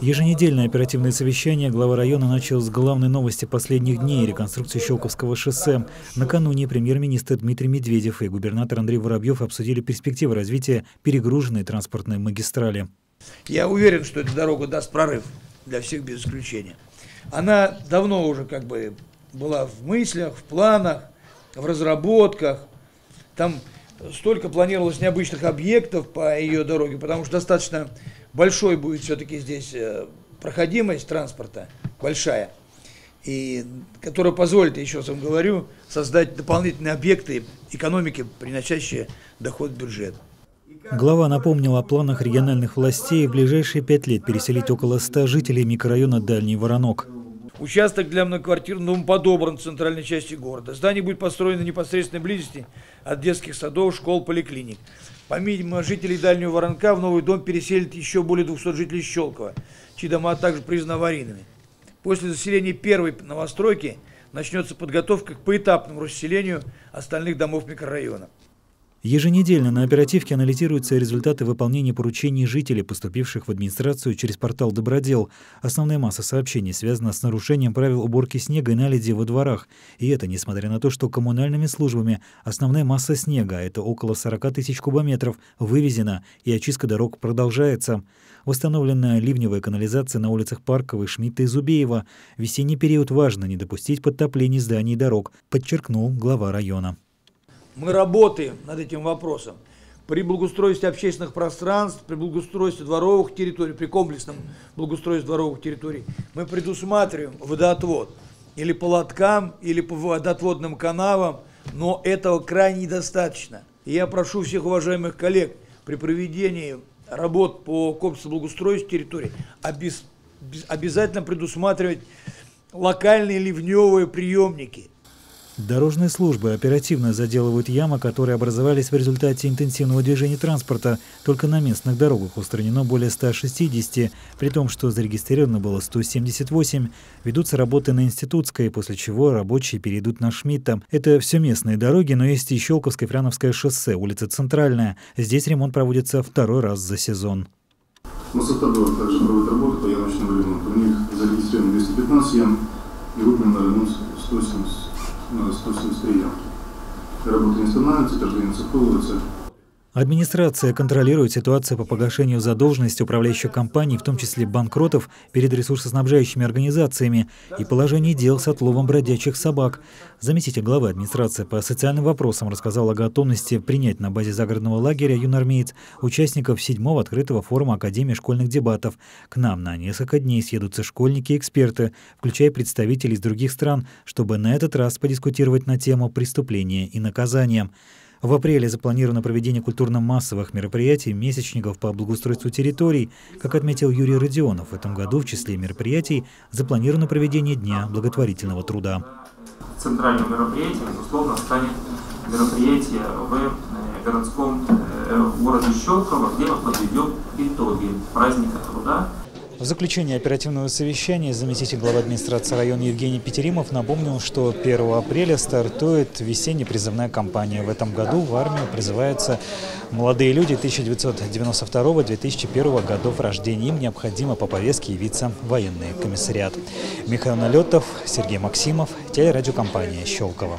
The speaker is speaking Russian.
Еженедельное оперативное совещание глава района начал с главной новости последних дней – реконструкции Щелковского шоссе. Накануне премьер-министр Дмитрий Медведев и губернатор Андрей Воробьев обсудили перспективы развития перегруженной транспортной магистрали. Я уверен, что эта дорога даст прорыв для всех без исключения. Она давно уже как бы была в мыслях, в планах, в разработках. Там столько планировалось необычных объектов по ее дороге, потому что достаточно большой будет все-таки здесь э, проходимость транспорта, большая, и которая позволит, еще раз вам говорю, создать дополнительные объекты экономики, приносящие доход в бюджет. Глава напомнил о планах региональных властей в ближайшие пять лет переселить около 100 жителей микрорайона Дальний Воронок. Участок для многоквартирного дом подобран в центральной части города. Здание будет построено в непосредственной близости от детских садов, школ, поликлиник. Помимо жителей Дальнего Воронка в новый дом переселят еще более 200 жителей Щелкова, чьи дома также признаны аварийными. После заселения первой новостройки начнется подготовка к поэтапному расселению остальных домов микрорайона. Еженедельно на оперативке анализируются результаты выполнения поручений жителей, поступивших в администрацию через портал «Добродел». Основная масса сообщений связана с нарушением правил уборки снега и наледи во дворах. И это несмотря на то, что коммунальными службами основная масса снега, это около 40 тысяч кубометров, вывезена, и очистка дорог продолжается. Восстановленная ливневая канализация на улицах Парковой, Шмидта и Зубеева. Весенний период важно не допустить подтоплений зданий и дорог, подчеркнул глава района. Мы работаем над этим вопросом. При благоустройстве общественных пространств, при благоустройстве дворовых территорий, при комплексном благоустройстве дворовых территорий мы предусматриваем водоотвод или по лоткам, или по водоотводным канавам, но этого крайне недостаточно. И я прошу всех уважаемых коллег при проведении работ по комплексному благоустройству территории обязательно предусматривать локальные ливневые приемники – Дорожные службы оперативно заделывают ямы, которые образовались в результате интенсивного движения транспорта. Только на местных дорогах устранено более 160, при том, что зарегистрировано было 178. Ведутся работы на Институтской, после чего рабочие перейдут на Шмидта. Это все местные дороги, но есть и Щелковское-Фряновское шоссе, улица Центральная. Здесь ремонт проводится второй раз за сезон. Мосотабор также проводит работу по ямочному ремонту. У них зарегистрировано 215 ям и выполнено ремонт 170 173 ямки. Работа не становится, торги не цифровываются. Администрация контролирует ситуацию по погашению задолженности управляющих компаний, в том числе банкротов, перед ресурсоснабжающими организациями и положение дел с отловом бродячих собак. Заместитель главы администрации по социальным вопросам рассказал о готовности принять на базе загородного лагеря «Юнармеец» участников седьмого открытого форума Академии школьных дебатов. К нам на несколько дней съедутся школьники и эксперты, включая представителей из других стран, чтобы на этот раз подискутировать на тему преступления и наказания. В апреле запланировано проведение культурно-массовых мероприятий, месячников по благоустройству территорий. Как отметил Юрий Родионов, в этом году в числе мероприятий запланировано проведение Дня благотворительного труда. Центральным мероприятием, безусловно, станет мероприятие в э, городском э, городе Щелково, где мы подведем итоги праздника труда в заключении оперативного совещания заместитель главы администрации района Евгений Петеримов напомнил, что 1 апреля стартует весенняя призывная кампания. В этом году в армию призываются молодые люди 1992-2001 годов рождения. Им необходимо по повестке явиться в военный комиссариат. Михаил Налетов, Сергей Максимов, телерадиокомпания «Щелково».